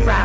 Brown.